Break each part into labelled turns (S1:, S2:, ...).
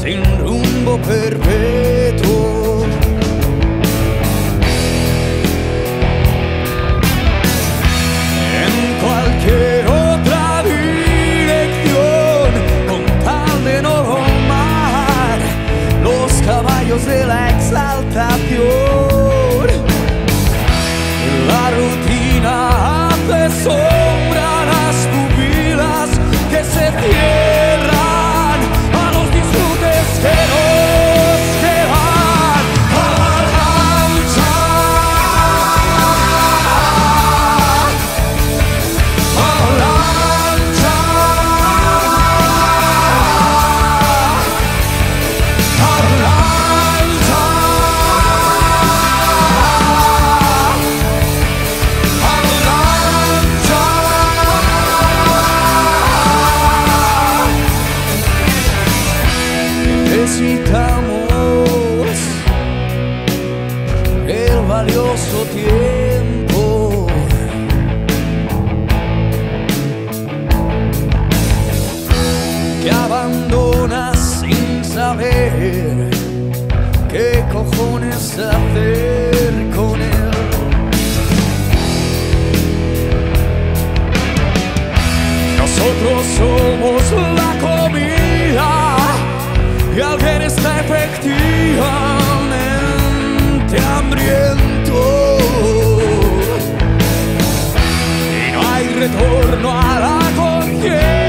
S1: sin rumbo perpetuo. En cualquier otra dirección, con tal de no domar los caballos de la exaltación. La rutina hace sombra cojones hacer con él. Nosotros somos la comida y alguien está efectivamente hambriento. Y no hay retorno a la conciencia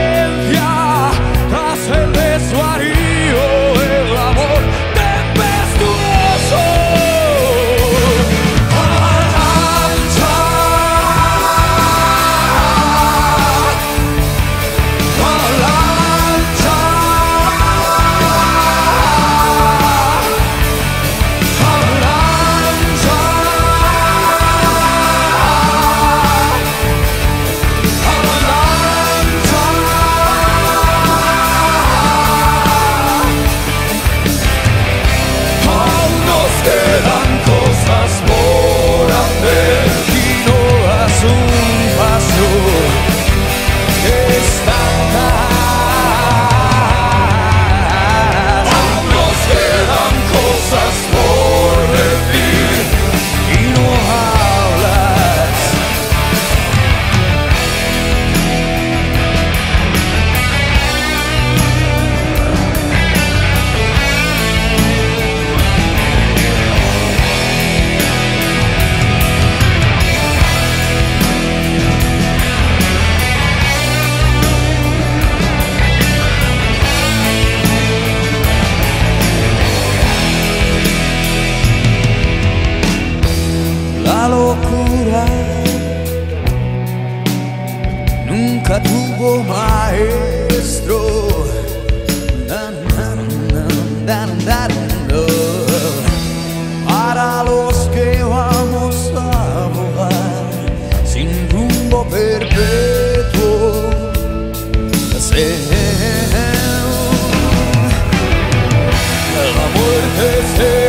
S1: nunca tuvo maestro. Para los que vamos a volar sin rumbo perpetuo. La muerte se